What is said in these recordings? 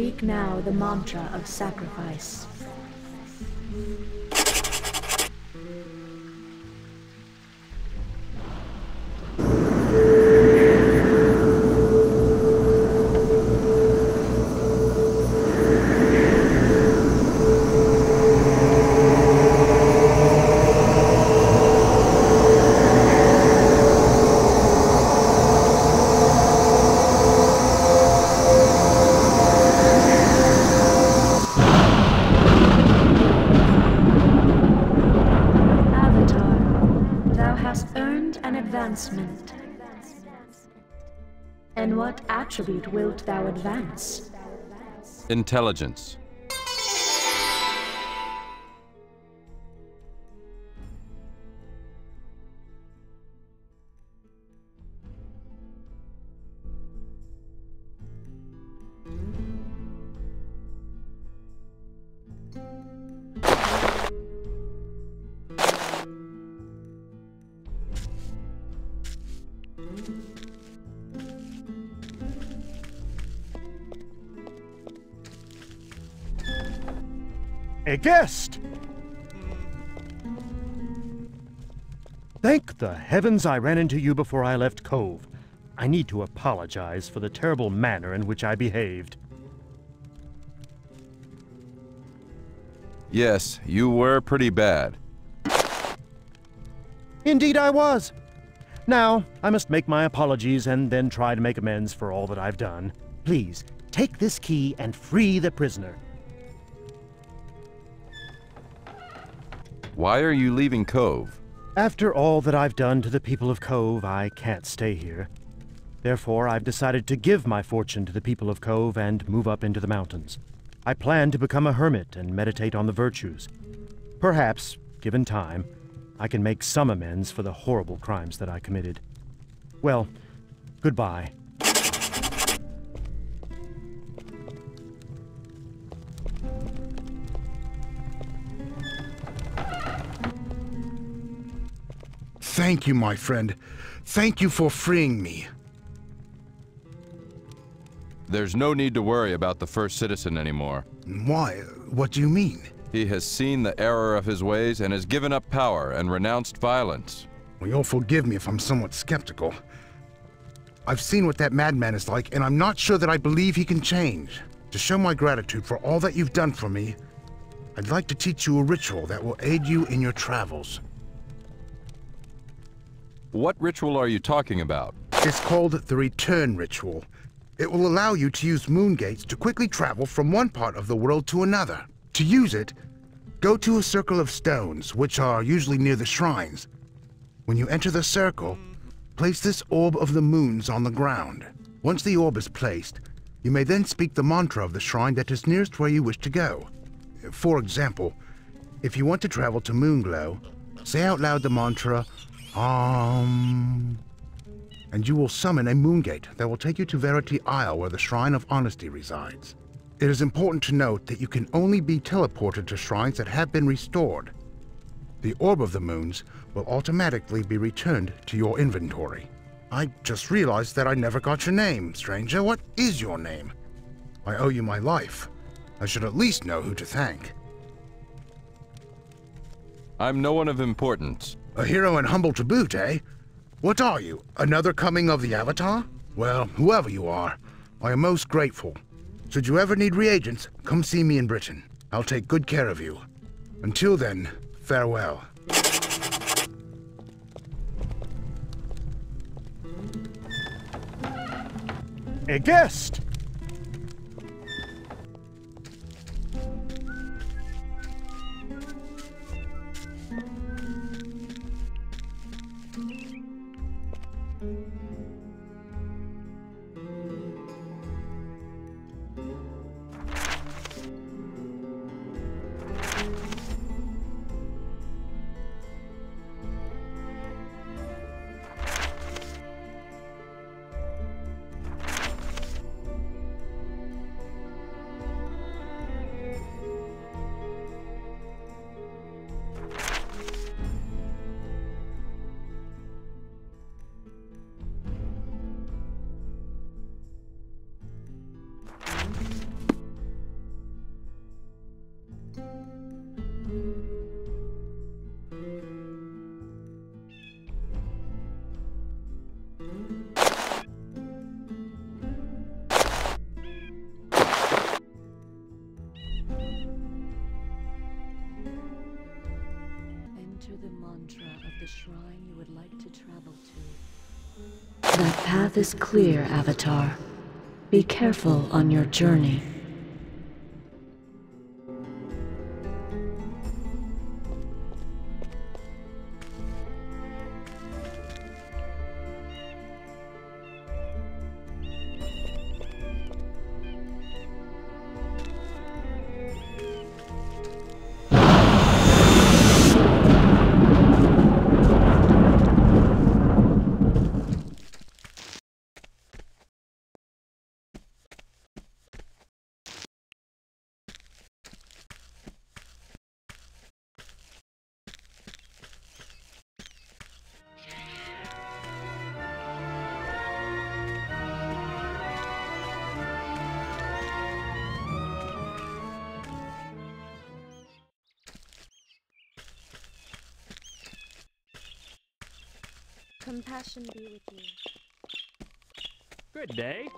Speak now the mantra of sacrifice. What attribute wilt thou advance? Intelligence. A guest! Thank the heavens I ran into you before I left Cove. I need to apologize for the terrible manner in which I behaved. Yes, you were pretty bad. Indeed I was. Now, I must make my apologies and then try to make amends for all that I've done. Please, take this key and free the prisoner. Why are you leaving Cove? After all that I've done to the people of Cove, I can't stay here. Therefore, I've decided to give my fortune to the people of Cove and move up into the mountains. I plan to become a hermit and meditate on the virtues. Perhaps, given time, I can make some amends for the horrible crimes that I committed. Well, goodbye. Thank you, my friend. Thank you for freeing me. There's no need to worry about the first citizen anymore. Why? What do you mean? He has seen the error of his ways and has given up power and renounced violence. Well, you'll forgive me if I'm somewhat skeptical. I've seen what that madman is like, and I'm not sure that I believe he can change. To show my gratitude for all that you've done for me, I'd like to teach you a ritual that will aid you in your travels. What ritual are you talking about? It's called the Return Ritual. It will allow you to use moon gates to quickly travel from one part of the world to another. To use it, go to a circle of stones, which are usually near the shrines. When you enter the circle, place this orb of the moons on the ground. Once the orb is placed, you may then speak the mantra of the shrine that is nearest where you wish to go. For example, if you want to travel to Moonglow, say out loud the mantra, Um, and you will summon a moongate that will take you to Verity Isle where the Shrine of Honesty resides. It is important to note that you can only be teleported to shrines that have been restored. The Orb of the Moons will automatically be returned to your inventory. I just realized that I never got your name, stranger. What is your name? I owe you my life. I should at least know who to thank. I'm no one of importance. A hero and humble to boot, eh? What are you, another coming of the Avatar? Well, whoever you are, I am most grateful. Should you ever need reagents, come see me in Britain. I'll take good care of you. Until then, farewell. A guest! Mantra of the shrine you would like to travel to. That path is clear, Avatar. Be careful on your journey. Compassion be with you. Good day.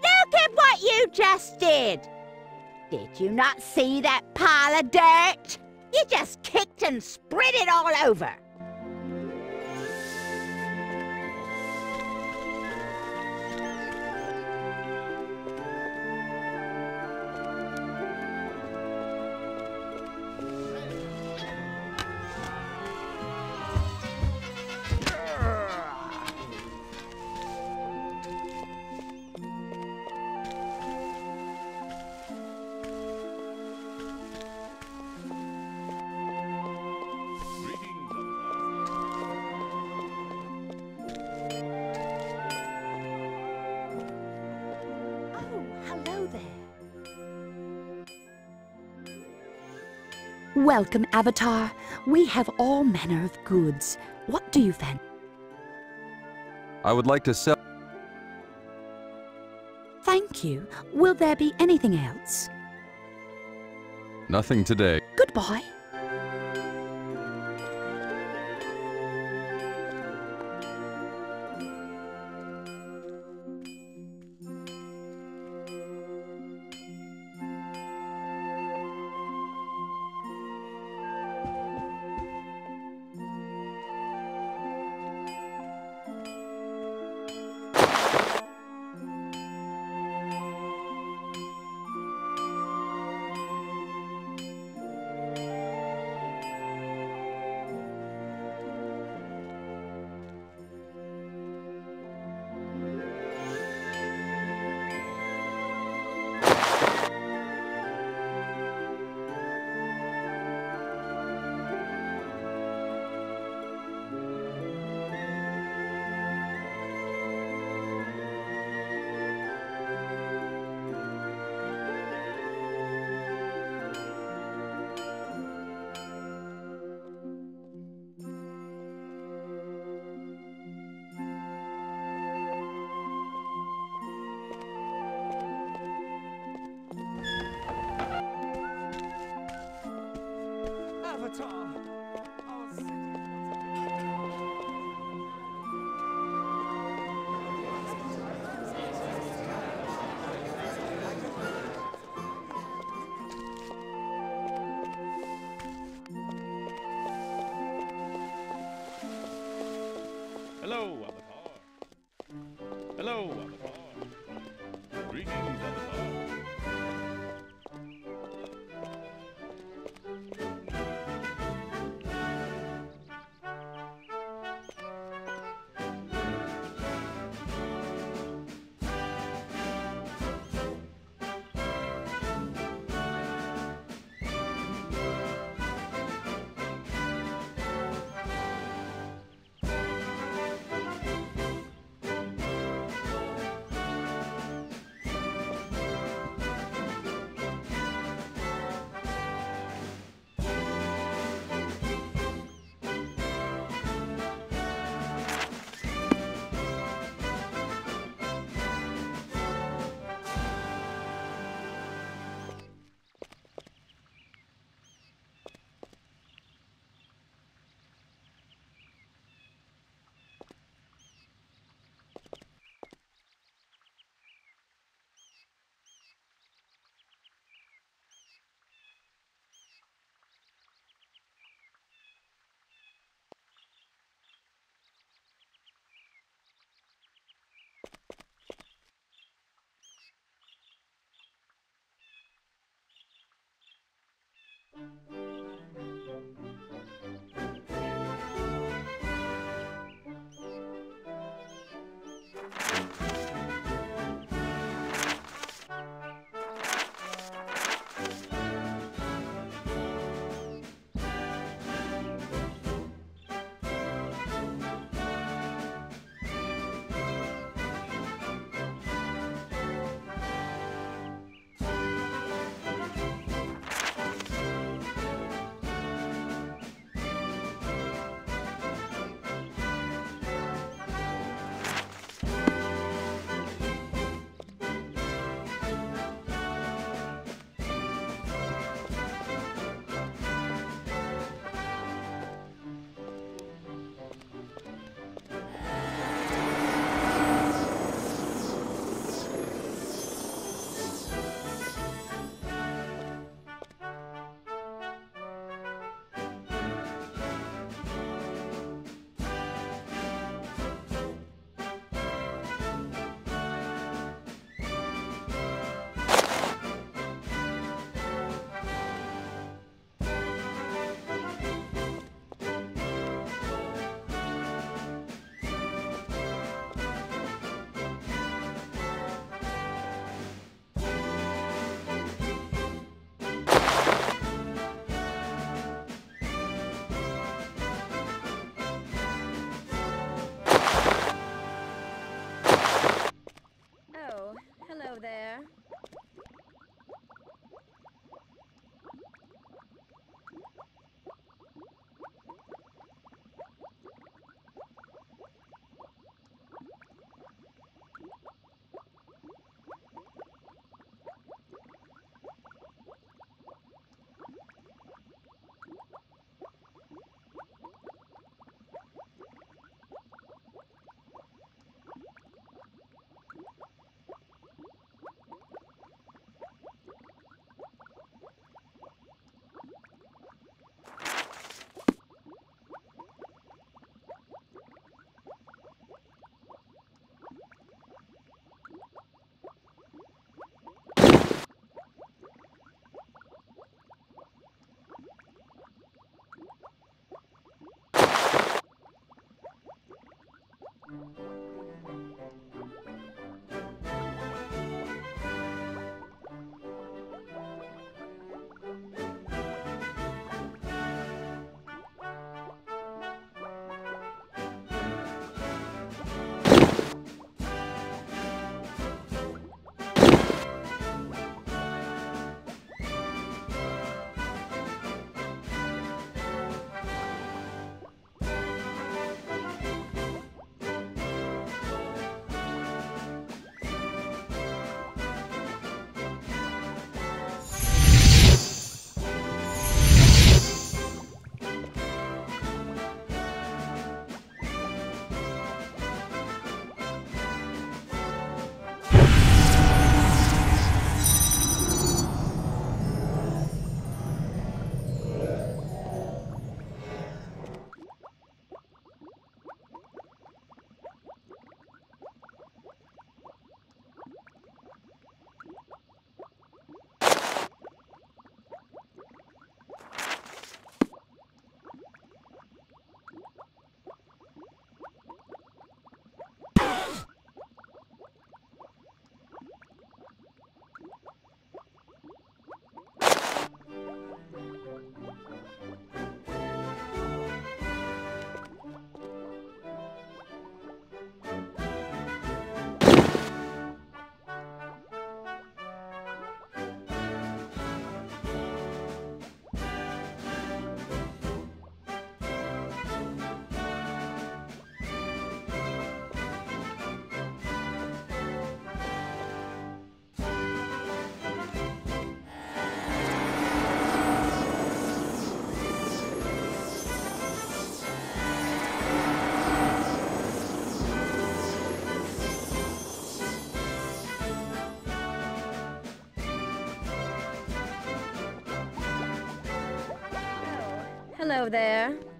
Look at what you just did! Did you not see that pile of dirt? You just kicked and spread it all over. Welcome, Avatar. We have all manner of goods. What do you fancy? I would like to sell. Thank you. Will there be anything else? Nothing today. Goodbye. Oh, Hello there.